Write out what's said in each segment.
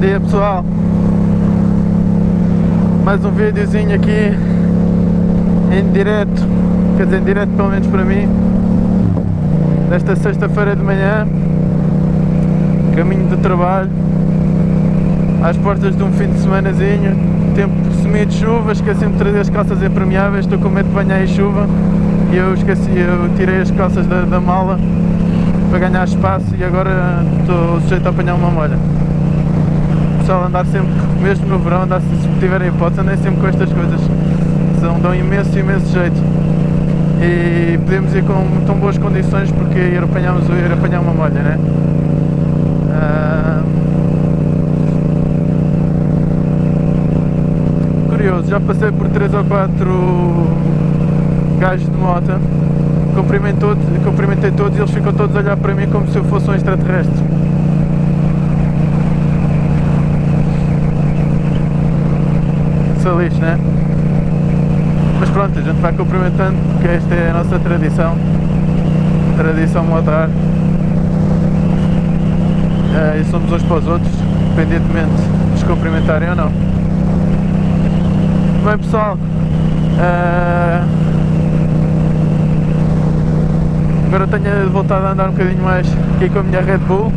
dia pessoal. Mais um videozinho aqui Em direto. Quer dizer, em direto pelo menos para mim. Desta sexta-feira de manhã Caminho de trabalho Às portas de um fim de semanazinho Tempo semi de chuva Esqueci-me de trazer as calças impermeáveis Estou com medo de banhar em chuva E eu esqueci, eu tirei as calças da, da mala para ganhar espaço e agora estou sujeito a apanhar uma molha pessoal andar sempre, mesmo no verão, andar, se tiverem hipótese, andem sempre com estas coisas. São, dão imenso, imenso jeito. E podemos ir com tão boas condições porque ir, apanhamos, ir apanhar uma molha, né? Ah, curioso, já passei por 3 ou 4 gajos de moto, cumprimentei todos e eles ficam todos a olhar para mim como se eu fosse um extraterrestre. Lixo, né? Mas pronto, a gente vai cumprimentando, porque esta é a nossa tradição. Tradição motar. Uh, e somos uns para os outros, independentemente de nos cumprimentarem ou não. Bem pessoal, uh, agora tenho voltado a andar um bocadinho mais aqui com a minha Red Bull.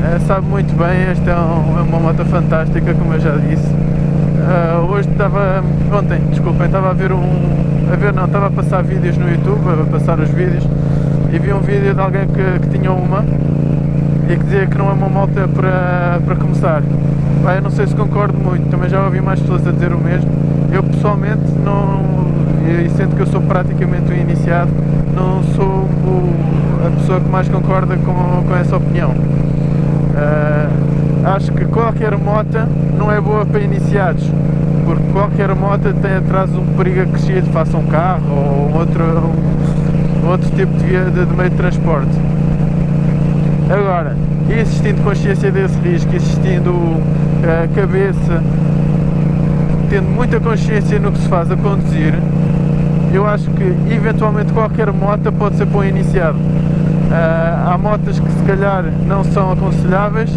Uh, sabe muito bem, esta é, um, é uma moto fantástica, como eu já disse. Uh, hoje estava, ontem, desculpem, estava a ver um, a ver não, estava a passar vídeos no YouTube, a passar os vídeos e vi um vídeo de alguém que, que tinha uma e que dizia que não é uma moto para, para começar. Bah, eu não sei se concordo muito, também já ouvi mais pessoas a dizer o mesmo. Eu pessoalmente não, e sendo que eu sou praticamente um iniciado, não sou o, a pessoa que mais concorda com, com essa opinião. Uh, acho que qualquer moto não é boa para iniciados, porque qualquer moto tem atrás um perigo acrescido, faça um carro ou outro, um, outro tipo de, via, de, de meio de transporte. Agora, existindo consciência desse risco, existindo uh, cabeça, tendo muita consciência no que se faz a conduzir, eu acho que eventualmente qualquer moto pode ser para um iniciado. Uh, há motas que se calhar não são aconselháveis,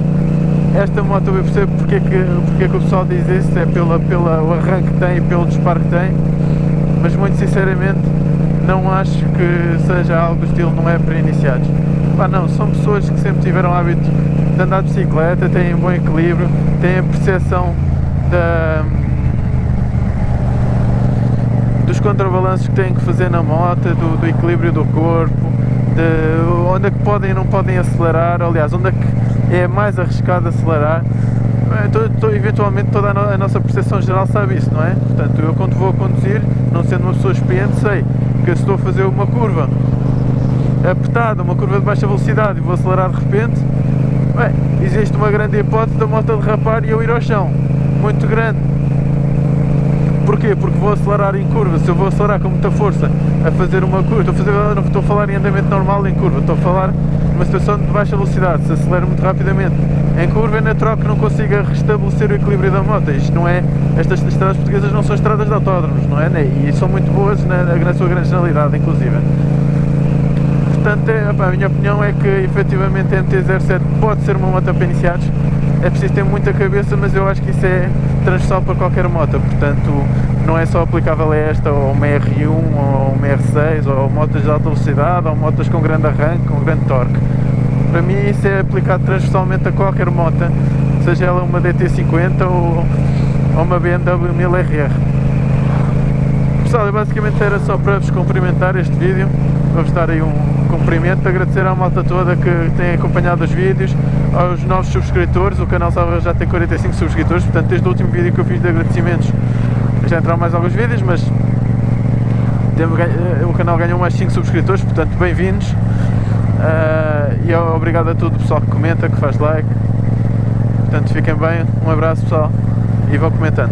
esta moto eu percebo porque é que, porque é que o pessoal diz isso, é pela, pela arranque que tem e pelo disparo que tem, mas muito sinceramente não acho que seja algo estilo não é para iniciados. Pá, não, são pessoas que sempre tiveram hábito de andar de bicicleta, têm um bom equilíbrio, têm a percepção da, dos contrabalanços que têm que fazer na moto, do, do equilíbrio do corpo, de onde é que podem e não podem acelerar, aliás, onde é que é mais arriscado acelerar. Então, eventualmente toda a, a, nossa percepção geral sabe isso, não é? Portanto, eu quando vou a conduzir, não sendo uma pessoa experiente, sei que se estou a fazer uma curva apertada, uma curva de baixa velocidade e vou acelerar de repente, bem, existe uma grande hipótese da moto derrapar e eu ir ao chão. Muito grande. Porquê? Porque vou acelerar em curva. Se eu vou acelerar com muita força a fazer uma curva, estou a, fazer, não estou a falar em andamento normal em curva, estou a falar numa situação de baixa velocidade, se acelera muito rapidamente em curva é natural que não consiga restabelecer o equilíbrio da moto. Isto não é, estas estradas portuguesas não são estradas de autódromos, não é? E são muito boas na, na sua grande generalidade, inclusive. Portanto, é, opa, a minha opinião é que efetivamente a MT-07 pode ser uma moto para iniciados. É preciso ter muita cabeça, mas eu acho que isso é transversal para qualquer moto. Portanto, não é só aplicável a esta, ou uma R1, ou uma R6, ou motas de alta velocidade, ou motas com grande arranque, com grande torque. Para mim isso é aplicado transversalmente a qualquer moto, seja ela uma DT50 ou, ou uma BMW 1000RR. Pessoal, basicamente era só para vos cumprimentar este vídeo, vos dar aí um cumprimento, agradecer à malta toda que tem acompanhado os vídeos, aos novos subscritores, o canal já tem 45 subscritores, portanto desde o último vídeo que eu fiz de agradecimentos já entraram mais alguns vídeos, mas eh, o canal ganhou mais 5 subscritores, portanto bem-vindos. Uh, e obrigado a todo o pessoal que comenta, que faz like. Portanto, fiquem bem, um abraço pessoal e vão comentando.